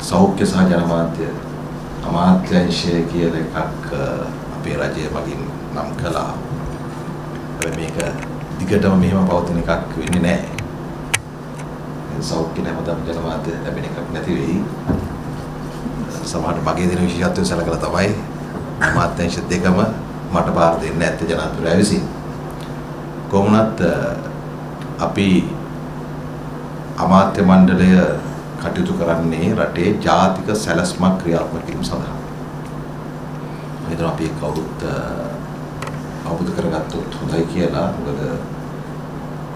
සෞඛ්‍ය සහ ජනමාධ්‍ය අමාත්‍යංශය කියලා එකක් අපේ රජය මගින් නම් කළා. මේක දිගටම මෙහෙම පවතින එකක් වෙන්නේ නැහැ. සෞඛ්‍ය නැමතම ජනමාධ්‍ය ලැබෙන එකක් නැති වෙයි. සමහරට මගේ දින විශේෂත්වය සලකලා තමයි අමාත්‍යංශ දෙකම මට බාර දෙන්න ඇත්තේ ජනාධිපතිවරයා විසින්. කොහොමුණත් අපි අමාත්‍ය මණ්ඩලය කටයුතු කරන්නේ රටේ ජාතික සැලැස්මක් ක්‍රියාත්මක කිරීම සඳහා. මෙතන අපි කවුරුත් අවබෝධ කරගත්තොත් හොඳයි කියලා. මොකද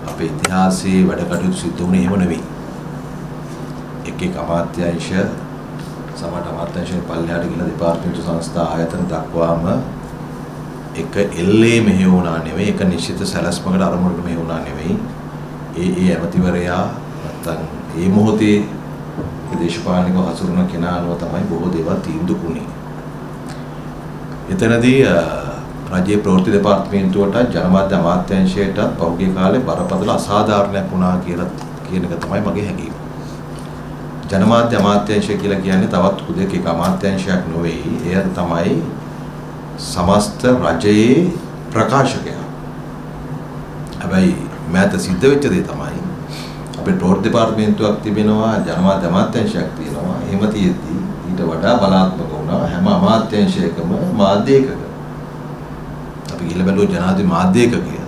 අපේ ඉතිහාසයේ වැඩ කටයුතු සිද්ධ වුණේ එහෙම නෙවෙයි. එක් එක් අමාත්‍යාංශ සමහර අමාත්‍යාංශයේ පල්ලෙහාට ගිහින් දෙපාර්තමේන්තු සංස්ථා ආයතන දක්වාම එක එල්ලේ මෙහෙ වුණා නෙවෙයි එක නිශ්චිත සැලැස්මකට අරමුණකට මෙහෙ වුණා නෙවෙයි. ඒ ඒ ඇමතිවරයා නැත්තම් ඒ මොහොතේ දේශපාලනිකව හසුරුවන කෙනා අනුව තමයි බොහෝ දේවල් තීන්දුව වුණේ. එතනදී රජයේ ප්‍රවෘත්ති දෙපාර්තමේන්තුවට ජනමාධ්‍ය අමාත්‍යාංශයට පෞද්ගලික කාලේ බරපතල අසාධාරණයක් වුණා කියලා කියන එක තමයි මගේ හැඟීම. ජනමාධ්‍ය අමාත්‍යාංශය කියලා කියන්නේ තවත් හුදෙක එක අමාත්‍යාංශයක් නෙවෙයි. එය තමයි සමස්ත රජයේ ප්‍රකාශකයා. හැබැයි මෑත සිද්ධ වෙච්ච දේ තමයි අපේ ටෝර් දෙපාර්තමේන්තුවක් තිබෙනවා ජනමාධ්‍ය අමාත්‍යාංශයක් තියෙනවා. එහෙම තියෙද්දි ඊට වඩා බලාත්මක වුණා හැම අමාත්‍යාංශයකම මාධ්‍ය එකක. අපි ගිහිල්ලා බැලුවා ජනාධිපති මාධ්‍ය එකකය.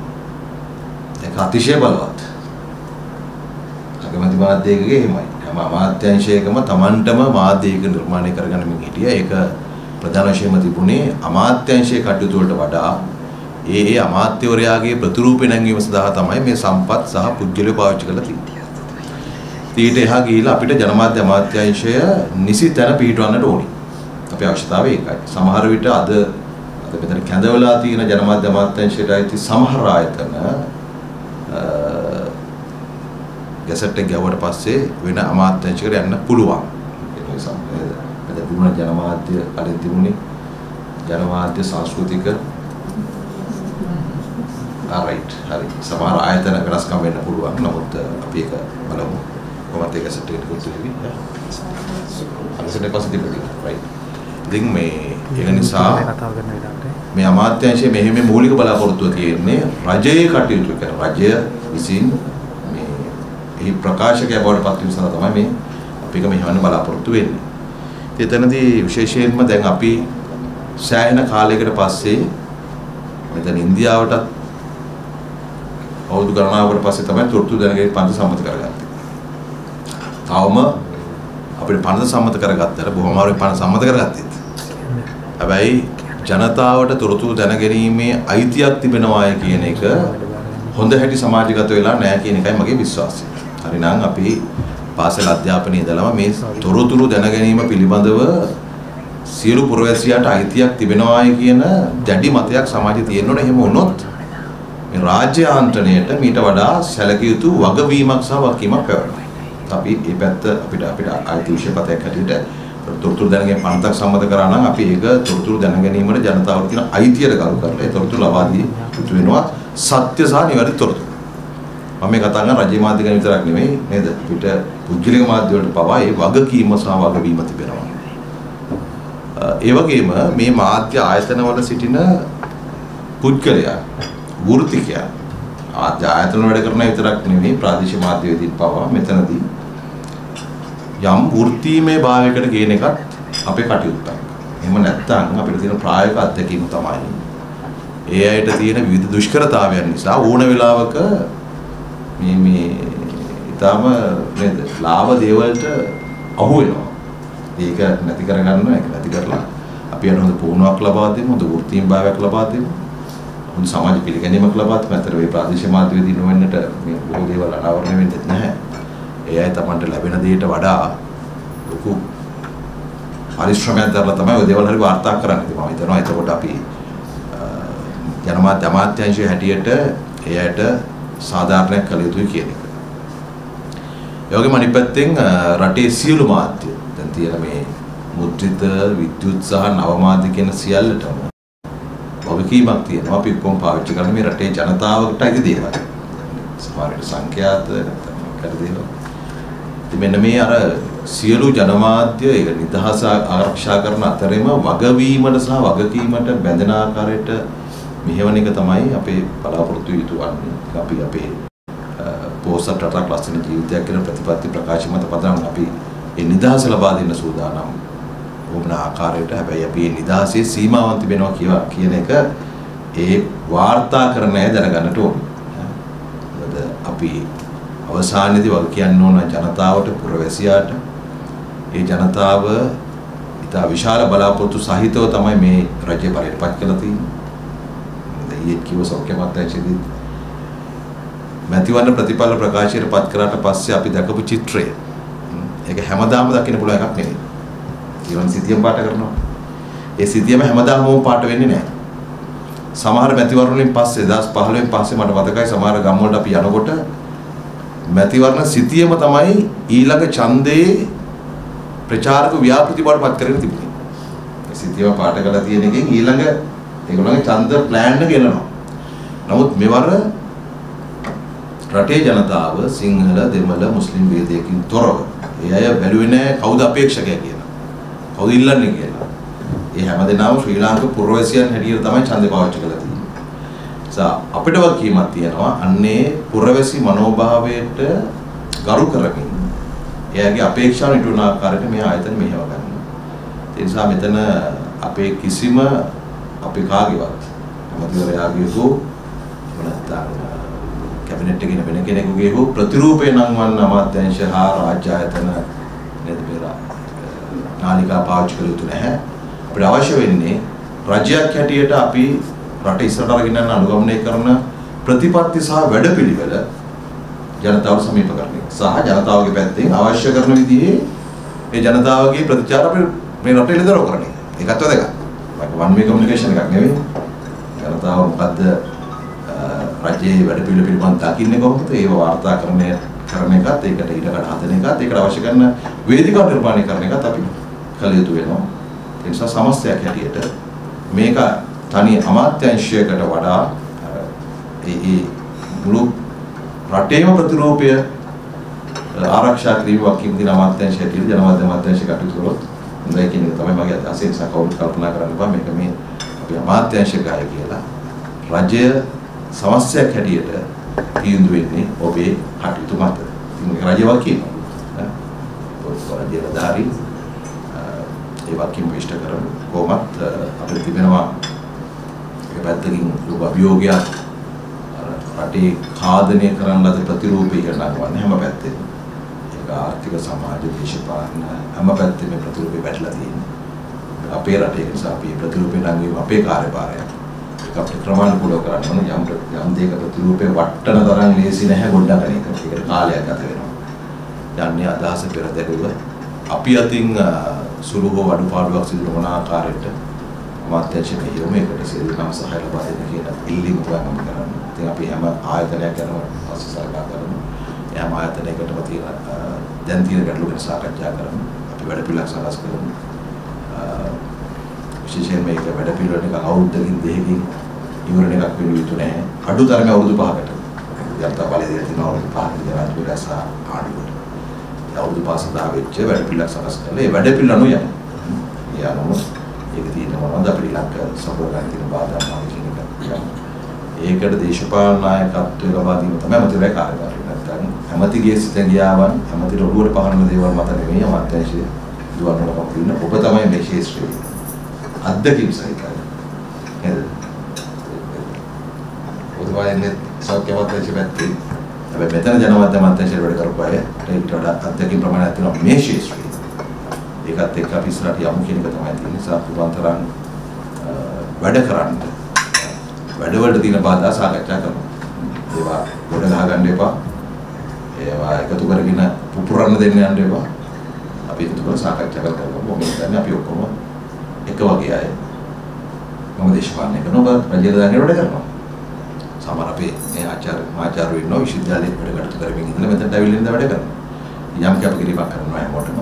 ඒක අතිශය බලවත්. අගමැති මාධ්‍ය එකකේ එහෙමයි. හැම අමාත්‍යාංශයකම Tamanටම මාධ්‍ය එක නිර්මාණය කරගන්න මින් හිටියා. ඒක ප්‍රධාන වශයෙන්ම තිබුණේ අමාත්‍යාංශයේ කටයුතු වලට වඩා ඒ ඒ අමාත්‍යවරයාගේ ප්‍රතිරූපේ නැංවීම සඳහා තමයි මේ සම්පත් සහ පුද්ගලය පාවිච්චි කරලා තියෙන්නේ. ඊට එහා ගිහිලා අපිට ජනමාධ්‍ය අමාත්‍යාංශය නිසි තැන පිහිටවන්නට ඕනි. අපේ අවශ්‍යතාවය ඒකයි. සමහර විට අද අද මෙතන කැඳවලා තියෙන ජනමාධ්‍ය අමාත්‍යාංශයට අයිති සමහර ආයතන ගැසට් එක ගැවුවට පස්සේ වෙන අමාත්‍යාංශයකට යන්න පුළුවන්. ඒ නිසා මෙතන තිබුණ ජනමාධ්‍ය කලින් තිබුණේ ජනමාධ්‍ය සංස්කෘතික රයිට් හරි සමහර ආයතන වෙනස්කම් වෙන්න පුළුවන් නමුත් අපි ඒක බලමු කොහොමද ඒක සෙට් එකකට කොටු වෙවි අනිසෙන් පස්සේ තිබුණේ රයිට් ඉතින් මේ ඒක නිසා මේ අමාත්‍යාංශයේ මෙහි මේ මූලික බලාපොරොත්තුව තියෙන්නේ රජයේ කටයුතු කරන රජය විසින් මේ එහි ප්‍රකාශකයා බවට පත් වීම සඳහා තමයි මේ අපි එක මෙහෙවන්න බලාපොරොත්තු වෙන්නේ. එතනදී විශේෂයෙන්ම දැන් අපි සෑහෙන කාලයකට පස්සේ මෙතන ඉන්දියාවටත් අවුරුදු ගණනාවකට පස්සේ තමයි තොරතුරු දැනගෙන පන්ති සම්මත කරගත්තේ. තවම අපිට පන්ති සම්මත කරගත්තට බොහොම අමාරුයි පන්ති සම්මත කරගත්තේ. හැබැයි ජනතාවට තොරතුරු දැනගැනීමේ අයිතියක් තිබෙනවාය කියන එක හොඳ හැටි සමාජගත වෙලා නැහැ කියන එකයි මගේ විශ්වාසය. හරිනම් අපි පාසල් අධ්‍යාපනයේ ඉඳලම මේ තොරතුරු දැනගැනීම පිළිබඳව සියලු පුරවැසියාට අයිතියක් තිබෙනවායි කියන දැඩි මතයක් සමාජයේ තියෙන්න ඕනේ. එහෙම වුණොත් මේ රාජ්‍ය ආන්ත්‍රණයට මීට වඩා සැලකිය යුතු වගවීමක් සහ වගකීමක් පැවරෙනවා. අපි මේ පැත්ත අපිට අපිට අයිති විශේෂපතයක් හැටියට තොරතුරු දැනගෙන පන්තක් සම්මත කරා නම් අපි ඒක තොරතුරු දැනගැනීමට ජනතාවට තියෙන අයිතියට ගරු කරලා ඒ තොරතුරු ලබා දී යුතු වෙනවා සත්‍ය සහ නිවැරදි තොරතුරු. මම මේ කතා කරන රජයේ මාධ්‍ය ගැන විතරක් නෙමෙයි නේද? අපිට පුද්ගලික මාධ්‍ය වලට පවා ඒ වගකීම සහ වගවීම තිබෙනවා. ඒ වගේම මේ මාධ්‍ය ආයතනවල සිටින පුද්ගලයා වෘත්තිකයා ආද්‍ය ආයතන වැඩ කරන විතරක් නෙමෙයි ප්‍රාදේශීය මාධ්‍ය වේදින් පවා මෙතනදී යම් වෘත්තීමේ භාවයකට ගේන එකත් අපේ කටයුත්තක්. එහෙම නැත්නම් අපිට තියෙන ප්‍රායෝගික අත්දැකීම තමයි ඒ අයට තියෙන විවිධ දුෂ්කරතාවයන් නිසා ඕන වෙලාවක මේ මේ ඊටම නේද ලාභ දේවල්ට අහු වෙනවා. ඒක නැති කරගන්න ඒක නැති කරලා අපි යන හොඳ පුහුණුවක් ලබා දෙමු හොඳ වෘත්තීම් භාවයක් ලබා දෙමු. හොඳ සමාජ පිළිගැනීමක් ලබා දෙමු. අතර මේ ප්‍රාදේශීය මාධ්‍ය වේදී නොවෙන්නට මේ බොහෝ දේවල් අනාවරණය වෙන්නේ නැහැ. ඒ අය තමන්ට ලැබෙන දෙයට වඩා ලොකු පරිශ්‍රමයක් දරලා තමයි ওই දේවල් හරි වාර්තා කරන්නේ. මම හිතනවා එතකොට අපි ජනමාධ්‍ය අමාත්‍යාංශයේ හැටියට එයට සාධාරණයක් කළ යුතුයි කියන එක. ඒ වගේම අනිත් පැත්තෙන් රටේ සියලු මාධ්‍ය දැන් තියෙන මේ මුද්‍රිත විද්‍යුත් සහ නව මාධ්‍ය කියන සියල්ලටම වගකීමක් තියෙනවා. අපි කොහොම පාවිච්චි කරන්නේ මේ රටේ ජනතාවට අයිති දේවල්. සමහර විට සංඛ්‍යාත නැත්නම් කර දේවල්. ඉතින් මෙන්න මේ අර සියලු ජනමාධ්‍ය ඒක නිදහස ආරක්ෂා කරන අතරෙම වගවීමට සහ වගකීමට බැඳෙන ආකාරයට මෙහෙවන එක තමයි අපේ බලාපොරොත්තු යුතු වන්නේ. අපි අපේ පෝසත් රටක් ලස්සන ජීවිතයක් කියන ප්‍රතිපත්ති ප්‍රකාශ මත පදනම් අපි ඒ නිදහස ලබා දෙන්න සූදානම් වුණ ආකාරයට හැබැයි අපි මේ නිදහසේ සීමාවන් තිබෙනවා කියලා කියන එක ඒ වාර්තාකරණය දැනගන්නට ඕන. මොකද අපි අවසානයේදී වග කියන්න ඕන ජනතාවට පුරවැසියාට ඒ ජනතාව ඉතා විශාල බලාපොරොත්තු සහිතව තමයි මේ රජය බලයට පත් කළා තියෙන්නේ. ඊයේ කිව්ව සෞඛ්‍ය මන්ත්‍රීචේදී මැතිවරණ ප්‍රතිඵල ප්‍රකාශයට පත් කරාට පස්සේ අපි දැකපු චිත්‍රය ඒක හැමදාම දකින්න පුළුවන් එකක් නෙවෙයි. ජීවන සිතියම පාට කරනවා. ඒ සිතියම හැමදාම පාට වෙන්නේ නැහැ. සමහර මැතිවරණ වලින් පස්සේ 2015 පස්සේ මට මතකයි සමහර ගම් වලට අපි යනකොට මැතිවරණ සිතියම තමයි ඊළඟ ඡන්දේ ප්‍රචාරක ව්‍යාපෘති බවට පත් කරගෙන තිබුණේ. ඒ සිතියම පාට කරලා තියෙන එකෙන් ඊළඟ ඒගොල්ලන්ගේ ඡන්ද ප්ලෑන් එක එනවා. නමුත් මෙවර රටේ ජනතාව සිංහල දෙමළ මුස්ලිම් ભેදයකින් තොරව ඒ අය බැලුවේ නැහැ කවුද අපේක්ෂකයා කියලා. කවුද ඉල්ලන්නේ කියලා. ඒ හැමදෙනාම ශ්‍රී ලාංකික පුරවැසියන් හැටියට තමයි ඡන්දේ පාවිච්චි කරලා තියෙන්නේ. සා අපිට වගකීමක් තියෙනවා අන්නේ පුරවැසි මනෝභාවයට ගරු කරමින් එයාගේ අපේක්ෂාවන් ඉටු වන ආකාරයට මේ ආයතන මෙහෙව ගන්න. ඒ නිසා මෙතන අපේ කිසිම අපේ කාගේවත් අමතිවරයාගේ හෝ නැත්නම් කැබිනට් එකේ වෙන කෙනෙකුගේ හෝ ප්‍රතිරූපේ නම් වන්න අමාත්‍යාංශ හා රාජ්‍ය ආයතන නේද පෙර නාලිකා පාවිච්චි කළ යුතු නැහැ. අපිට අවශ්‍ය වෙන්නේ රජයක් හැටියට අපි රට ඉස්සරහට අරගෙන යන අනුගමනය කරන ප්‍රතිපත්ති සහ වැඩපිළිවෙල ජනතාව සමීප කරන එක. සහ ජනතාවගේ පැත්තෙන් අවශ්‍ය කරන විදිහේ ඒ ජනතාවගේ ප්‍රතිචාර අපි මේ රටේ ඉදරව කරන එක. ඒකත් වැදගත්. වන් වේ කමියුනිකේෂන් එකක් නෙවෙයි. ජනතාව මොකද්ද රජයේ වැඩ පිළිවෙල පිළිබඳ දකින්නේ කොහොමද? ඒව වාර්තාකරණය කරන එකත්, ඒකට ඉඩකඩ හදන එකත්, ඒකට අවශ්‍ය කරන වේදිකා නිර්මාණය කරන එකත් අපි කළ යුතු වෙනවා. ඒ නිසා සමස්තයක් හැටියට මේක තනි අමාත්‍යංශයකට වඩා ඒ ඒ මුළු රටේම ප්‍රතිරූපය ආරක්ෂා කිරීම වකින් දින අමාත්‍යංශය හැටියට ජනමාධ්‍ය අමාත්‍යංශය කටයුතු කළොත් හොඳයි කියන එක තමයි මගේ අදහස. ඒ නිසා කවුරුත් කල්පනා කරන්න එපා මේක මේ අපි අමාත්‍යංශ ගාය කියලා. රජය සමස්තයක් හැටියට තීන්දුව වෙන්නේ ඔබේ කටයුතු මත. ඉතින් රජය වකීම. රජය දාරි ඒ වකීම් විශ්ත කරමු. කොහොමත් අපිට තිබෙනවා ඒ පැත්තකින් ලොකු අභියෝගයක් රටේ ඛාදනය කරන ලද ප්‍රතිරූපය කරනවන්නේ හැම පැත්තෙම. ඒක ආර්ථික සමාජ දේශපාලන හැම පැත්තෙම ප්‍රතිරූපේ වැටලා තියෙනවා. අපේ රටේ නිසා අපි ප්‍රතිරූපේ නම් අපේ කාර්යභාරයක්. ඒක අපිට ක්‍රමානුකූලව කරන්න ඕන යම් යම් දෙයක ප්‍රතිරූපේ වට්ටන තරම් ලේසි නැහැ ගොඩනගන එක. ඒකට කාලයක් ගත වෙනවා. යන්නේ අදහස පෙරදැරුව අපි අතින් සුළු හෝ අඩුපාඩුවක් සිදු වන ආකාරයට අමාත්‍යංශ මෙහෙයුම ඒකට සියලුම සහාය ලබා දෙන්න කියලා ඉල්ලීම ගන්න කරන්නේ. ඉතින් අපි හැම ආයතනයක් යනවා පස්සේ සාකච්ඡා කරමු. හැම ආයතනයකටම තියෙන දැන් තියෙන ගැටලු ගැන සාකච්ඡා කරමු. අපි වැඩ පිළිවෙලක් සකස් කරමු. විශේෂයෙන් මේක වැඩ පිළිවෙල එක අවුරුද්දකින් දෙකකින් ඉවරන එකක් වෙන්න යුතු නැහැ. අඩු තරමේ අවුරුදු පහකට. ජනතා බලය දෙන තියෙන අවුරුදු පහකට ජනාධිපති සහ ආණ්ඩුවට. අවුරුදු පහ සඳහා වෙච්ච වැඩ පිළිවෙලක් සකස් කරලා ඒ වැඩ පිළිවෙල අනුව යන්න. ඒ අනුව ඒක තියෙන මොනවද අපිට ඉලක්ක සම්පූර්ණ තියෙන බාධා මොනවද කියන එක. ඒකට දේශපාලන නායකත්වය ලබා දීම තමයි අමතිරේ කාර්යභාරය. නැත්නම් ඇමතිගේ සිත ගියාවන් ඇමතිට ඔළුවට පහරන දේවල් මත නෙමෙයි අමාත්‍යාංශය දුවන්නකම් තියෙන ඔබ තමයි මේ ශේෂ්ත්‍රය. අත්දැකීම් සහිතයි. නේද? උදවායන්නේ සෞඛ්‍ය අමාත්‍යාංශය පැත්තේ. හැබැයි මෙතන ජනමාධ්‍ය අමාත්‍යාංශය වැඩ කරපු අය ඒකට වඩා අත්දැකීම් ප්‍රමාණයක් තියෙනවා මේ ශේෂ්ත්‍රයේ. ඒකත් එක්ක අපි ඉස්සරහට යමු කියන එක තමයි තියෙන්නේ. නිසා පුදුන්තරන් වැඩ කරන්න. වැඩවලට තියෙන බාධා සාකච්ඡා කරමු. ඒවා ගොඩ ගහ ගන්න එපා. ඒවා එකතු කරගෙන පුපුරන්න දෙන්න යන්න එපා. අපි එකතු කරලා සාකච්ඡා කරලා මම හිතන්නේ අපි ඔක්කොම එක වගේ අය. මම දේශපාලනය කරනවා රජය දාගෙන වැඩ කරනවා. සමහර අපේ මේ ආචාර්ය මාචාර්ය ඉන්නවා විශ්වවිද්‍යාලයේ වැඩ කටයුතු කරමින් ඉඳලා මෙතනට ඇවිල්ලා ඉඳලා වැඩ කරනවා. යම් කැපකිරීමක් කරනවා හැමෝටම.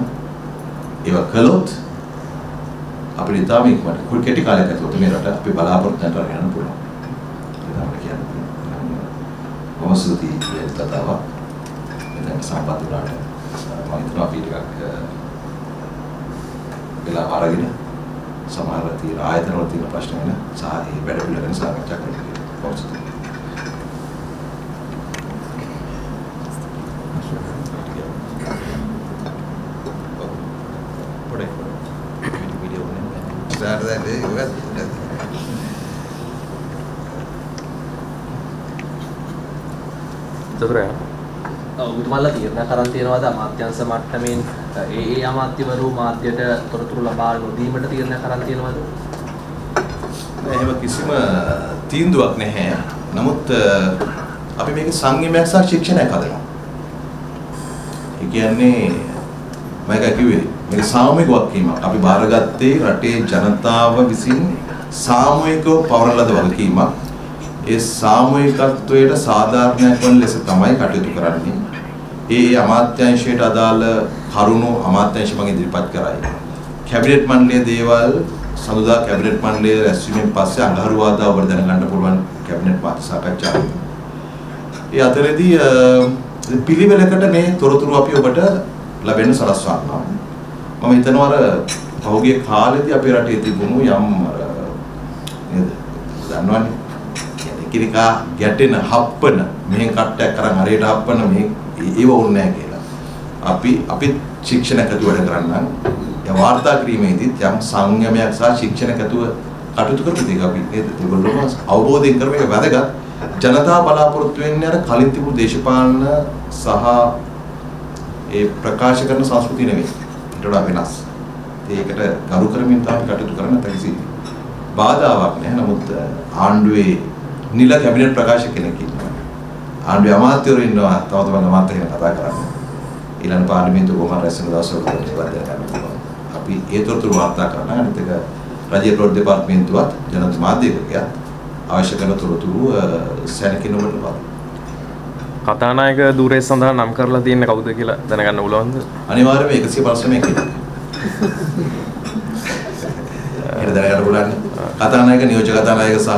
ඒවා කළොත් අපිට ඉතාම ඉක්මනට කුල් කෙටි කාලයක් ඇතුළත මේ රට අපි බලාපොරොත්තු වෙන තරම් යන්න පුළුවන්. ඒක තමයි කියන්නේ. මොහොසුති කියන කතාව මෙතන සම්බන්ධ වුණාට මම හිතනවා අපි ටිකක් වෙලා අරගෙන සමහර තියෙන ආයතන වල තියෙන ප්‍රශ්න ගැන සහ ඒ වැඩ පිළිවෙල ගැන සාකච්ඡා කරමු කියලා. කොහොමද? පොඩේ වීඩියෝ එකක් ඉස්සරහට දැන් ඒක චතුරය ඔබතුමාලා තීරණ කරන් තියනවාද අමාත්‍යංශ මට්ටමින් ඒ ඒ අමාත්‍යවරු මාධ්‍යයට තොරතුරු ලබා නොදීමට තීරණ කරන් තියනවාද? එහෙම කිසිම තීන්දුවක් නැහැ. නමුත් අපි මේක සංයමයක් සහ ශික්ෂණයක් හදනවා. ඒ කියන්නේ මම කිව්වේ මේක සාමූහික වගකීමක්. අපි බාරගත්තේ රටේ ජනතාව විසින් සාමූහිකව පවරන ලද වගකීමක්. ඒ සාමූහිකත්වයට සාධාරණයක් වන ලෙස තමයි කටයුතු කරන්නේ. ඒ ඒ අමාත්‍යාංශයට අදාළ කරුණු අමාත්‍යාංශ මගින් ඉදිරිපත් කරයි. කැබිනට් මණ්ඩලයේ දේවල් සඳුදා කැබිනට් මණ්ඩලයේ රැස්වීමෙන් පස්සේ අඟහරුවාදා ඔබට දැනගන්න පුළුවන් කැබිනට් මාධ්‍ය සාකච්ඡා. ඒ අතරේදී අ, පිළිවෙලකට මේ තොරතුරු අපි ඔබට ලැබෙන්න සලස්වන්නවා. මම හිතනවා අර පහුගිය කාලෙදී අපේ රටේ තිබුණු යම් අර නේද? දන්නවනේ. කියන්නේ එකිනෙකා ගැටෙන හප්පන මෙහෙන් කට්ටයක් අරන් හරියට හප්පන මේ ඒව ඕනේ නැහැ කියලා. අපි අපි ශික්ෂණකතු වැඩ කරන්නම්. ඒ වාර්තා කිරීමේදීත් යම් සංයමයක් සහ ශික්ෂණකතුව කටයුතු කරපු දෙයක් අපි නේද? ඒගොල්ලෝම අවබෝධයෙන් කරන එක වැදගත්. ජනතාව බලාපොරොත්තු වෙන්නේ අර කලින් තිබුණු දේශපාලන සහ ඒ ප්‍රකාශ කරන සංස්කෘතිය නෙවෙයි ඊට වඩා වෙනස්. ඒකට ගරු කරමින් තමයි කටයුතු කරන්න තැකිසි බාධාවක් නැහැ. නමුත් ආණ්ඩුවේ නිල කැබිනට් ප්‍රකාශ කෙනෙක් ඉන්නවා ආණ්ඩුවේ අමාත්‍යවරු ඉන්නවා තව තවත් අමාත්‍ය කෙනෙක් කතා කරන්නේ ඊළඟ පාර්ලිමේන්තුව කොහොම රැස්වෙන දවසවල ප්‍රතිපද ගන්න පුළුවන්. අපි ඒ තොරතුරු වාර්තා කරන අනිත් එක රජයේ ප්‍රෝඩ් දෙපාර්තමේන්තුවත් ජනත මාධ්‍යවකයත් අවශ්‍ය කරන තොරතුරු සැලකින වලට ලබා කතානායක දූරේ සඳහා නම් කරලා තියෙන්නේ කවුද කියලා දැනගන්න පුළුවන්ද? අනිවාර්යයෙන්ම 159 කෙනෙක්. ඒක දැනගන්න පුළුවන්. කතානායක නියෝජ්‍ය කතානායක සහ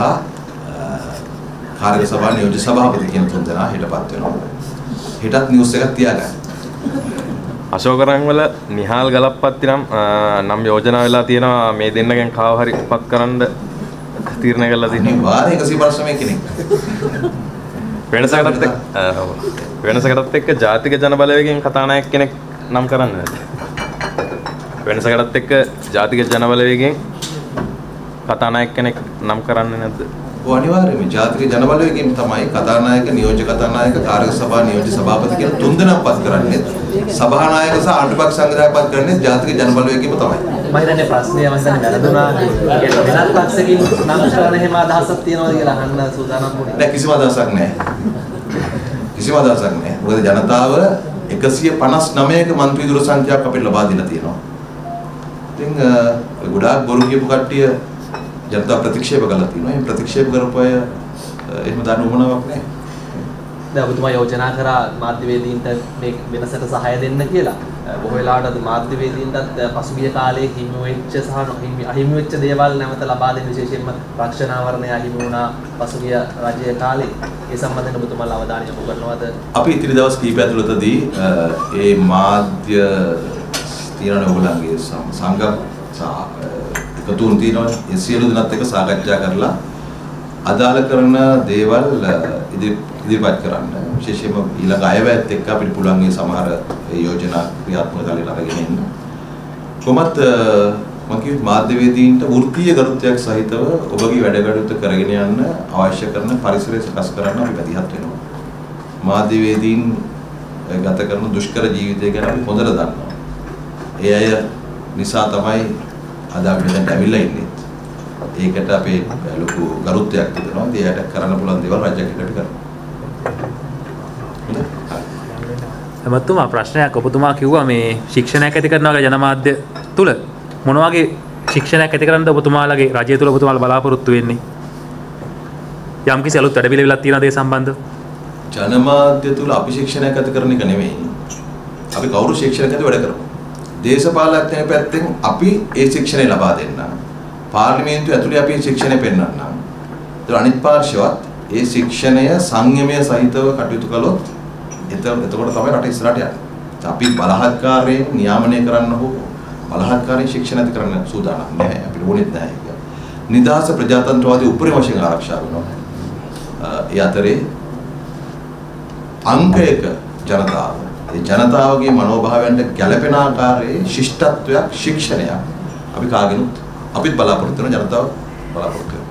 කාර්ය සභා නියෝජ්‍ය සභාපති කියන තුන් දෙනා හිටපත් වෙනවා. හිටත් නිවුස් එකක් තියාගන්න. අශෝකරන් වල නිහාල් ගලප්පත්ති නම් නම් යෝජනා වෙලා තියෙනවා මේ දෙන්නගෙන් කාව හරි පත් කරන්න තීරණය කරලා තියෙනවා. අනිවාර්යයෙන් 159 කෙනෙක්. වෙනසකටත්. වෙනසකටත් එක්ක ජාතික ජනබලවේගයෙන් කතානායක කෙනෙක් නම් කරන්න නැද්ද? වෙනසකටත් එක්ක ජාතික ජනබලවේගයෙන් කතානායක කෙනෙක් නම් කරන්නේ නැද්ද? ඔව් අනිවාර්යයෙන්ම. ජාතික ජනබලවේගයෙන් තමයි කතානායක නියෝජ්‍ය කතානායක කාර්ය සභා නියෝජ්‍ය සභාපති කියන තුන්දෙනා පත් කරන්නේ. සභානායක සහ ආණ්ඩුපක්ෂ සංවිධායක පත් කරන්නේ ජාතික ජනබලවේගයෙන්ම තමයි. මම හිතන්නේ මම හිතන්නේ වැරදුනා. කියන්නේ වෙනත් පක්ෂකින් නම් කරන හැම අදහසක් තියෙනවද කියලා අහන්න සූදානම් වුණේ. නෑ කිසිම අදහසක් නෑ. කිසිම අදහසක් නෑ. මොකද ජනතාව 159ක මන්ත්‍රී දුර සංඛ්‍යාවක් අපිට ලබා දීලා තියෙනවා. ඉතින් ඔය ගොඩාක් බොරු කියපු කට්ටිය ජනතාව ප්‍රතික්ෂේප කළා තියෙනවා ඒ ප්‍රතික්ෂේප කරපු අය එහෙම දන්න උමනාවක් නෑ දැන් ඔබතුමා යෝජනා කරා මාධ්‍යවේදීන්ට මේ වෙනසට සහාය දෙන්න කියලා. බොහෝ වෙලාවට අද මාධ්‍යවේදීන්ටත් පසුගිය කාලේ හිමි වෙච්ච සහ නොහිමි අහිමි වෙච්ච දේවල් නැවත ලබා දෙන්න විශේෂයෙන්ම රක්ෂණ ආවරණය අහිමි වුණා පසුගිය රජයේ කාලේ. ඒ සම්බන්ධයෙන් ඔබතුමාලා අවධානය යොමු කරනවද? අපි ඉතිරි දවස් කීපය ඇතුළතදී ඒ මාධ්‍ය තියෙනවනේ ඔයගොල්ලන්ගේ සංගම් සහ අ, එකතුන් තියෙනවනේ ඒ සියලු දෙනාත් එක්ක සාකච්ඡා කරලා අදාළ කරන දේවල් අ, ඉදිරි ඉදිරිපත් කරන්න. විශේෂයෙන්ම ඊළඟ අයවැයත් එක්ක අපිට පුළුවන් මේ සමහර ඒ යෝජනා ක්‍රියාත්මක කරලා අරගෙන එන්න කොහොමත් අ, මම කිව්වේ මාධ්‍යවේදීන්ට වෘත්තීය ගරුත්වයක් සහිතව ඔබගේ වැඩ කටයුතු කරගෙන යන්න අවශ්‍ය කරන පරිසරය සකස් කරන්න අපි වැදගත් වෙනවා. මාධ්‍යවේදීන් ගත කරන දුෂ්කර ජීවිතය ගැන අපි හොඳට දන්නවා. ඒ අය නිසා තමයි අද අපි මෙතනට ඇවිල්ලා ඉන්නේ. ඒකට අපේ ලොකු ගරුත්වයක් තිබෙනවා. ඒ අයට කරන්න පුළුවන් දේවල් රජයක් හිටට කරනවා. එමත්තුමා ප්‍රශ්නයක් ඔබතුමා කිව්වා මේ ශික්ෂණයක් ඇති කරනවාගේ ජනමාධ්‍ය තුළ මොනවගේ ශික්ෂණයක් ඇති කරන්න ඔබතුමාලගේ රජය තුළ ඔබතුමාල බලාපොරොත්තු වෙන්නේ යම්කිසි අලුත් වැඩ පිළිවෙලක් තියෙන දේ සම්බන්ධ ජනමාධ්‍ය තුල අපි ශික්ෂණයක් ඇති කරන එක නෙමෙයි. අපි කවුරු ශික්ෂණයක් ඇති වැඩ කරමු. දේශපාලනඥයන් පැත්තෙන් අපි ඒ ශික්ෂණය ලබා දෙන්න. පාර්ලිමේන්තුව ඇතුලේ අපි ශික්ෂණය පෙන්වන්නම්. ඒතර අනිත් පාර්ශවත් ඒ ශික්ෂණය සංයමය සහිතව කටයුතු කළොත් එත- එතකොට තමයි රට ඉස්සරහට යන්නේ. අපි බලහත්කාරයෙන් නියාමනය කරන්න හෝ බලහත්කාරයෙන් ශික්ෂණ ඇති කරන්න සූදානම් නැහැ. අපිට ඕනෙත් නැහැ ඒක. නිදහස ප්‍රජාතන්ත්‍රවාදී උපරිම වශයෙන් ආරක්ෂා වෙනවා. අ, ඒ අතරේ අංකයක ජනතාව ඒ ජනතාවගේ මනෝභාවයන්ට ගැළපෙන ආකාරයේ ශිෂ්ටත්වයක් ශික්ෂණයක් අපි කාගෙනුත් අපිත් බලාපොරොත්තු වෙන ජනතාව බලාපොරොත්තු වෙනවා.